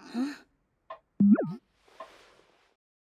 Huh?